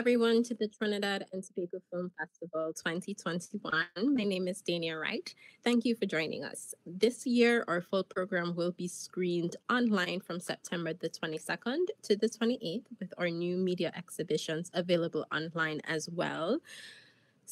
everyone, to the Trinidad and Tobago Film Festival 2021. My name is Dania Wright. Thank you for joining us. This year, our full program will be screened online from September the 22nd to the 28th, with our new media exhibitions available online as well.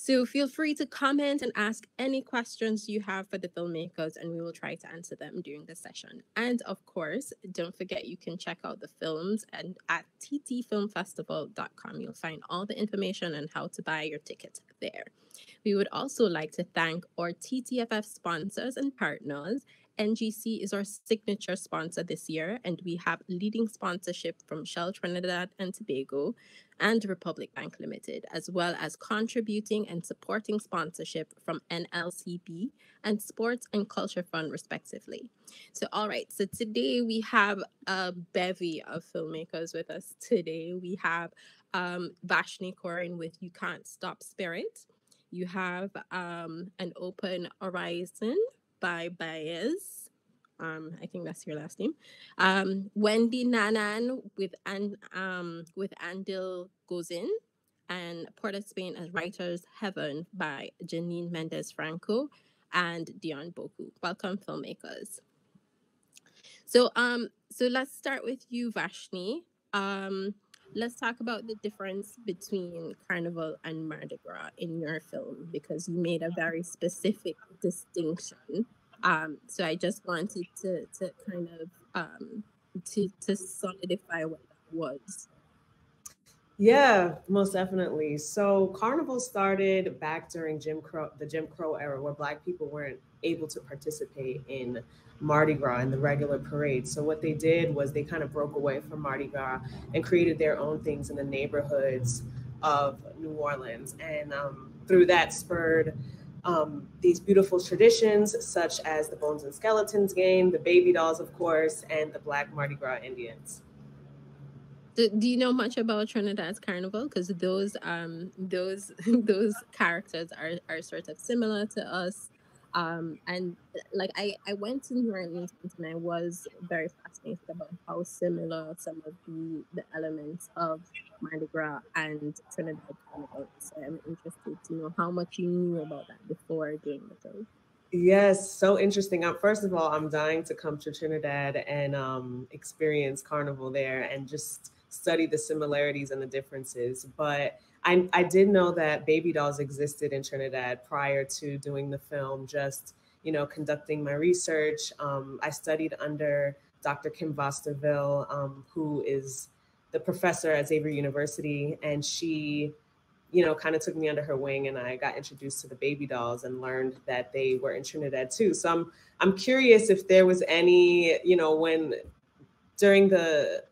So feel free to comment and ask any questions you have for the filmmakers, and we will try to answer them during the session. And of course, don't forget you can check out the films and at ttfilmfestival.com. You'll find all the information on how to buy your ticket there. We would also like to thank our TTFF sponsors and partners NGC is our signature sponsor this year, and we have leading sponsorship from Shell Trinidad and Tobago and Republic Bank Limited, as well as contributing and supporting sponsorship from NLCB and Sports and Culture Fund, respectively. So, all right, so today we have a bevy of filmmakers with us. Today we have um, Vashni Korin with You Can't Stop Spirit. You have um, an open horizon by Baez. Um, I think that's your last name. Um, Wendy Nanan with and um with Andil Gosine and Port of Spain as Writers Heaven by Janine Mendes Franco and Dion Boucaud. Welcome, filmmakers. So um so let's start with you, Vashni. Um let's talk about the difference between carnival and Mardi Gras in your film because you made a very specific distinction. Um, so I just wanted to to kind of um, to to solidify what that was. Yeah, most definitely. So carnival started back during Jim Crow, the Jim Crow era, where Black people weren't able to participate in Mardi Gras and the regular parade. So what they did was they kind of broke away from Mardi Gras and created their own things in the neighborhoods of New Orleans, and um, through that spurred um, these beautiful traditions, such as the Bones and Skeletons game, the Baby Dolls, of course, and the Black Mardi Gras Indians. Do, do you know much about Trinidad's carnival? Because those um those those characters are are sort of similar to us. Um, and like I, I went to New Orleans and I was very fascinated about how similar some of the, the elements of Mardi Gras and Trinidad Carnival. So I'm interested to know how much you knew about that before doing the show. Yes, so interesting. Um, first of all, I'm dying to come to Trinidad and um, experience Carnival there and just study the similarities and the differences. But I, I did know that baby dolls existed in Trinidad prior to doing the film, just, you know, conducting my research. Um, I studied under Dr. Kim Vaz-Deville, um, who is the professor at Xavier University. And she, you know, kind of took me under her wing and I got introduced to the baby dolls and learned that they were in Trinidad too. So I'm I'm curious if there was any, you know, when during the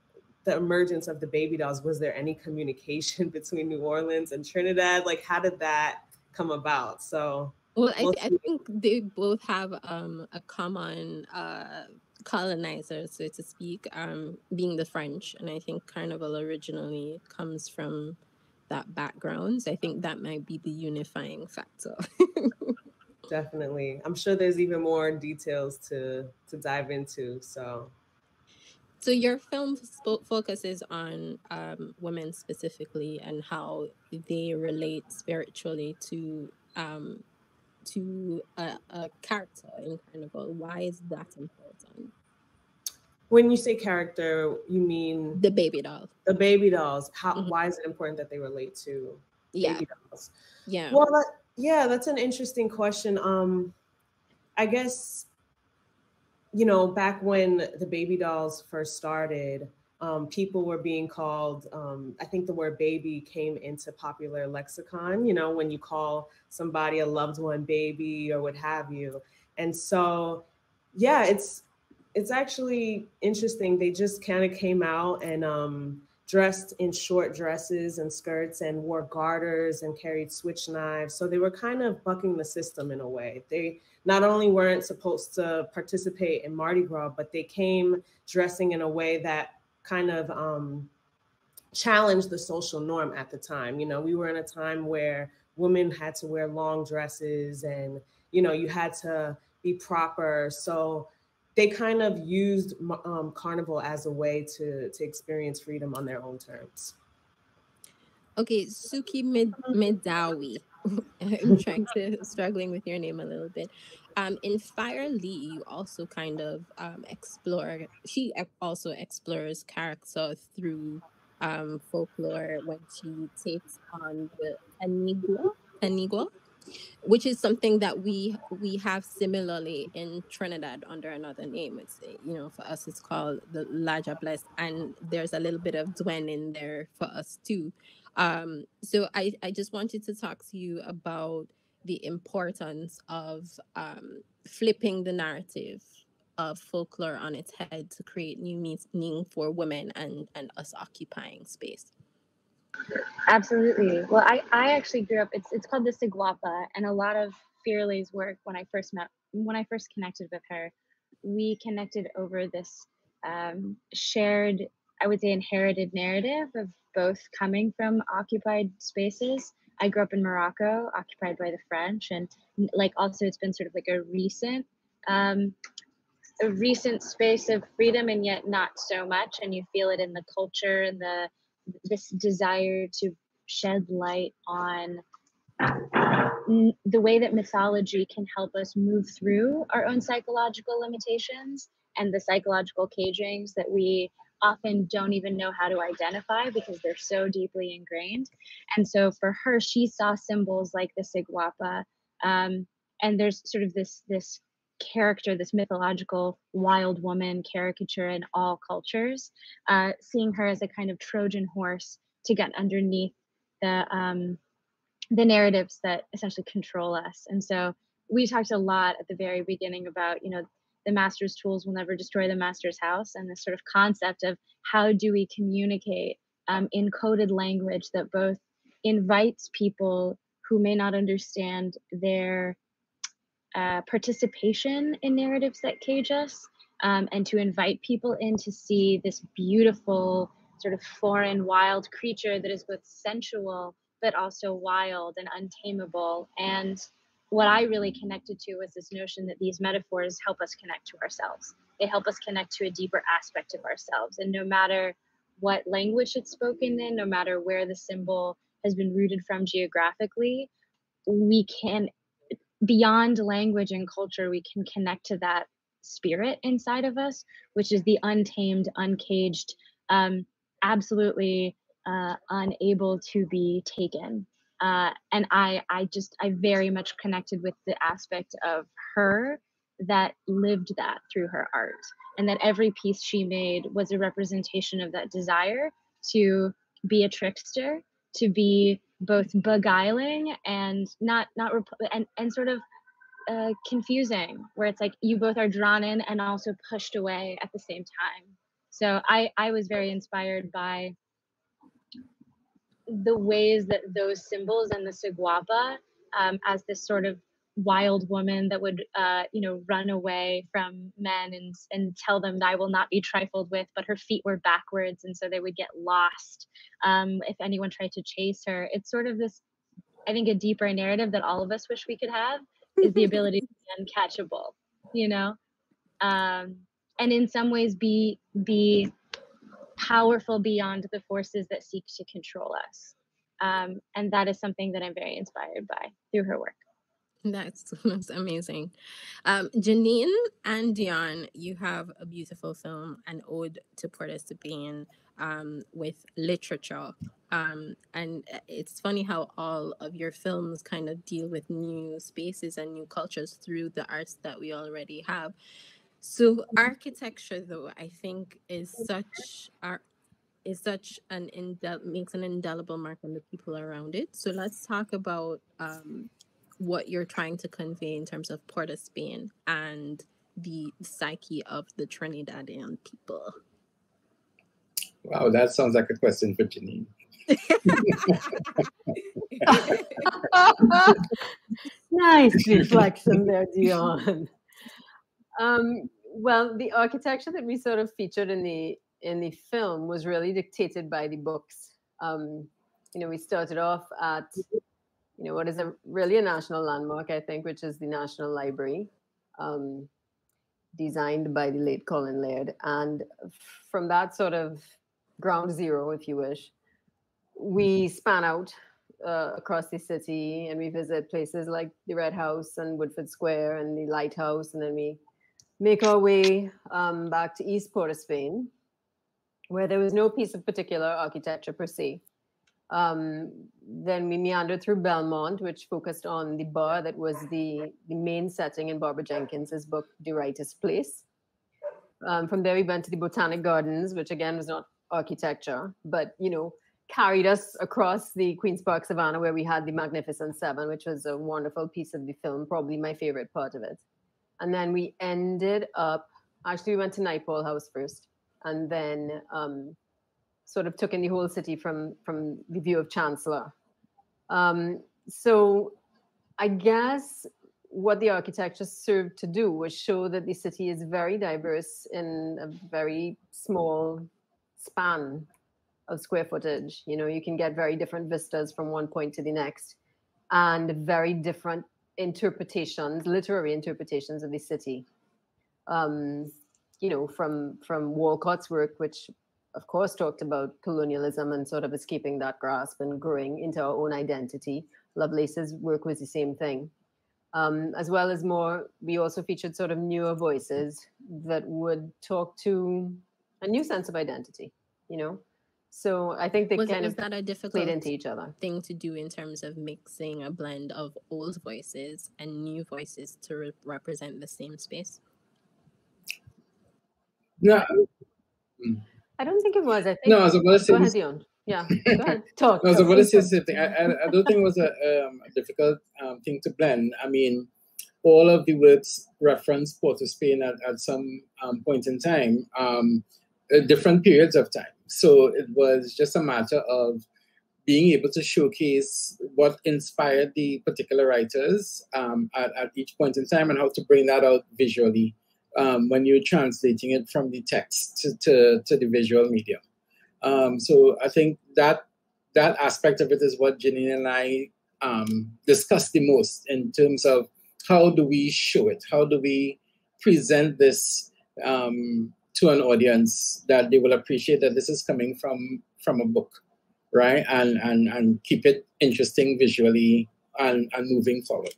the emergence of the baby dolls, was there any communication between New Orleans and Trinidad? Like, how did that come about? So, well, I, I think they both have um, a common uh, colonizer, so to speak, um, being the French. And I think Carnival originally comes from that background. So I think that might be the unifying factor. Definitely. I'm sure there's even more details to to dive into. So so your film sp- focuses on um, women specifically and how they relate spiritually to um, to a, a character in Carnival. Why is that important? When you say character, you mean the baby doll. The baby dolls. How? Mm-hmm. Why is it important that they relate to yeah. baby dolls? Yeah. Well, that, yeah, that's an interesting question. Um, I guess you know, back when the baby dolls first started, um, people were being called, um, I think the word baby came into popular lexicon, you know, when you call somebody a loved one baby or what have you. And so, yeah, it's, it's actually interesting. They just kind of came out and um, dressed in short dresses and skirts and wore garters and carried switch knives. So they were kind of bucking the system in a way. They not only weren't supposed to participate in Mardi Gras, but they came dressing in a way that kind of um, challenged the social norm at the time. You know, we were in a time where women had to wear long dresses and, you know, you had to be proper. So they kind of used um, carnival as a way to to experience freedom on their own terms. Okay, Souki Mid- Mehdaoui. I'm trying to struggling with your name a little bit. Um, in Firelei, you also kind of um, explore. She also explores character through um, folklore when she takes on the Anigua, Anigua, which is something that we we have similarly in Trinidad under another name. It's you know for us it's called the Laja Bless, and there's a little bit of Douen in there for us too. Um, so I I just wanted to talk to you about the importance of um, flipping the narrative of folklore on its head to create new meaning for women and and us occupying space. Absolutely. Well, I, I actually grew up, it's, it's called the Ciguapa, and a lot of Firelei's work when I first met, when I first connected with her, we connected over this um, shared, I would say, inherited narrative of both coming from occupied spaces. I grew up in Morocco, occupied by the French, and like also it's been sort of like a recent, um, a recent space of freedom, and yet not so much. And you feel it in the culture and the this desire to shed light on the way that mythology can help us move through our own psychological limitations and the psychological cagings that we often don't even know how to identify because they're so deeply ingrained. And so for her, she saw symbols like the Ciguapa. Um, and there's sort of this this character, this mythological wild woman caricature in all cultures, uh, seeing her as a kind of Trojan horse to get underneath the um, the narratives that essentially control us. And so we talked a lot at the very beginning about, you know, the master's tools will never destroy the master's house, and this sort of concept of how do we communicate um, in coded language that both invites people who may not understand their uh, participation in narratives that cage us um, and to invite people in to see this beautiful sort of foreign wild creature that is both sensual but also wild and untamable. And what i really connected to was this notion that these metaphors help us connect to ourselves. They help us connect to a deeper aspect of ourselves. And no matter what language it's spoken in no matter where the symbol has been rooted from geographically we can beyond language and culture, we can connect to that spirit inside of us, which is the untamed, uncaged, um, absolutely uh, unable to be taken. Uh, and I, I just, I very much connected with the aspect of her that lived that through her art, and that every piece she made was a representation of that desire to be a trickster, to be both beguiling and not not rep- and and sort of uh, confusing where it's like you both are drawn in and also pushed away at the same time. So i i was very inspired by the ways that those symbols and the ciguapa um, as this sort of wild woman that would uh, you know run away from men and and tell them that I will not be trifled with but her feet were backwards and so they would get lost um, if anyone tried to chase her. It's sort of this I think a deeper narrative that all of us wish we could have is the ability to be uncatchable you know? Um, and in some ways be be powerful beyond the forces that seek to control us um, and that is something that I'm very inspired by through her work that's that's amazing. Um, Janine and Dion, you have a beautiful film, an ode to Port of um, with literature. Um, and uh, it's funny how all of your films kind of deal with new spaces and new cultures through the arts that we already have. So architecture, though, I think is such art is such an indel- makes an indelible mark on the people around it. So let's talk about um, what you're trying to convey in terms of Port of Spain and the psyche of the Trinidadian people. Wow, that sounds like a question for Janine. nice reflection there, Dion. Um, well, the architecture that we sort of featured in the in the film was really dictated by the books. Um, you know, we started off at you know, what is a really a national landmark, I think, which is the National Library, um, designed by the late Colin Laird. And from that sort of ground zero, if you wish, we span out uh, across the city and we visit places like the Red House and Woodford Square and the Lighthouse, and then we make our way um, back to East Port of Spain, where there was no piece of particular architecture per se. Um, then we meandered through Belmont, which focused on the bar that was the, the main setting in Barbara Jenkins's book, The Writer's Place. Um, from there, we went to the Botanic Gardens, which again was not architecture, but you know, carried us across the Queen's Park Savannah, where we had the Magnificent Seven, which was a wonderful piece of the film, probably my favorite part of it. And then we ended up, actually, we went to Naipaul House first, and then um, sort of took in the whole city from from the view of Chancellor. Um, so I guess what the architecture served to do was show that the city is very diverse in a very small span of square footage. You know, you can get very different vistas from one point to the next and very different interpretations, literary interpretations of the city. Um, you know, from from Walcott's work, which of course talked about colonialism and sort of escaping that grasp and growing into our own identity. Lovelace's work was the same thing. Um, as well as more, we also featured sort of newer voices that would talk to a new sense of identity, you know? So I think they was, kind was of that a difficult played into each other. thing to do in terms of mixing a blend of old voices and new voices to re- represent the same space? No, I don't think it was. I think no, I was about to say go ahead, this- Dion. Yeah, go ahead. Talk. No, so talk, what is please this thing? I, I, I don't think it was a, um, a difficult um, thing to blend. I mean, all of the words reference Port of Spain at, at some um, point in time, um, different periods of time. So it was just a matter of being able to showcase what inspired the particular writers um, at, at each point in time and how to bring that out visually um, when you're translating it from the text to, to, to the visual medium. Um, so I think that that aspect of it is what Janine and I um, discussed the most in terms of how do we show it? How do we present this um, to an audience that they will appreciate that this is coming from from a book, right? And and and keep it interesting visually and, and moving forward.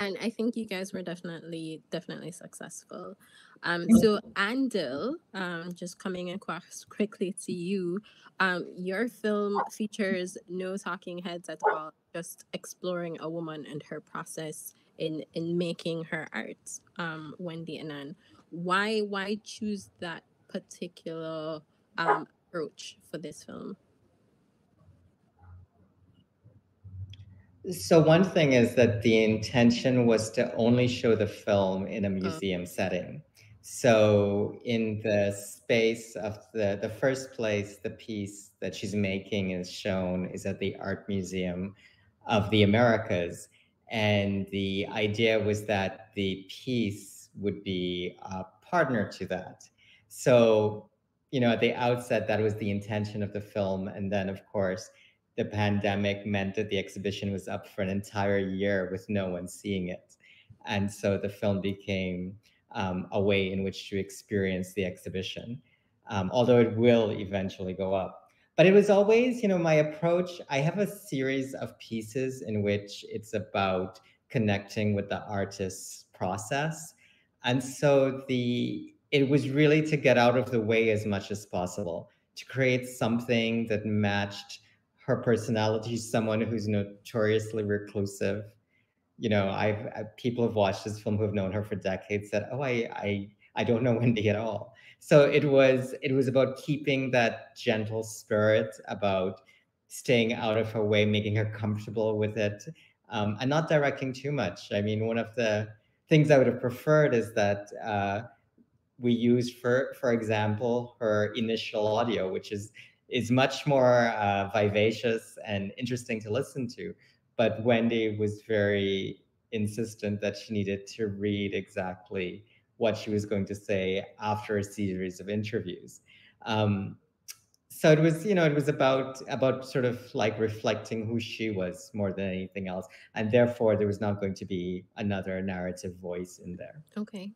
And I think you guys were definitely definitely successful. Um, so Andil, um, just coming across quickly to you, um, your film features no talking heads at all, just exploring a woman and her process in in making her art. Um, Wendy Nanan, why why choose that particular um, approach for this film? So one thing is that the intention was to only show the film in a uh. museum setting. So in the space of the the first place, the piece that she's making is shown is at the Art Museum of the Americas. And the idea was that the piece would be a partner to that. So, you know, at the outset, that was the intention of the film. And then, of course, the pandemic meant that the exhibition was up for an entire year with no one seeing it. And so the film became um, a way in which to experience the exhibition, um, although it will eventually go up. But it was always, you know, my approach. I have a series of pieces in which it's about connecting with the artist's process. And so the it was really to get out of the way as much as possible, to create something that matched her personality, someone who's notoriously reclusive. You know, I've, i people have watched this film who have known her for decades said, "Oh, I, I, I don't know Wendy at all." So it was, it was about keeping that gentle spirit, about staying out of her way, making her comfortable with it, um, and not directing too much. I mean, one of the things I would have preferred is that uh, we use, for for example, her initial audio, which is is much more uh, vivacious and interesting to listen to. But Wendy was very insistent that she needed to read exactly what she was going to say after a series of interviews. Um, so it was, you know, it was about about sort of like reflecting who she was more than anything else, and therefore there was not going to be another narrative voice in there. Okay.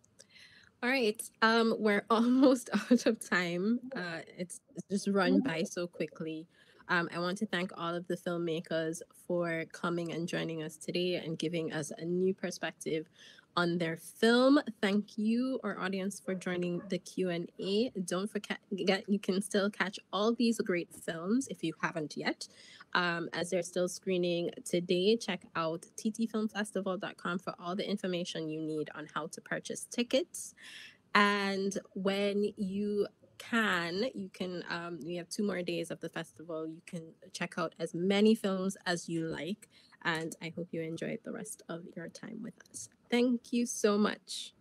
All right. Um, we're almost out of time. Uh, it's, it's just run by so quickly. Um, I want to thank all of the filmmakers for coming and joining us today and giving us a new perspective on their film. Thank you, our audience, for joining the Q&A. Don't forget, you can still catch all these great films if you haven't yet. Um, as they're still screening today, check out ttfilmfestival.com for all the information you need on how to purchase tickets. And when you can, you can, um, we have two more days of the festival. You can check out as many films as you like. And I hope you enjoyed the rest of your time with us. Thank you so much.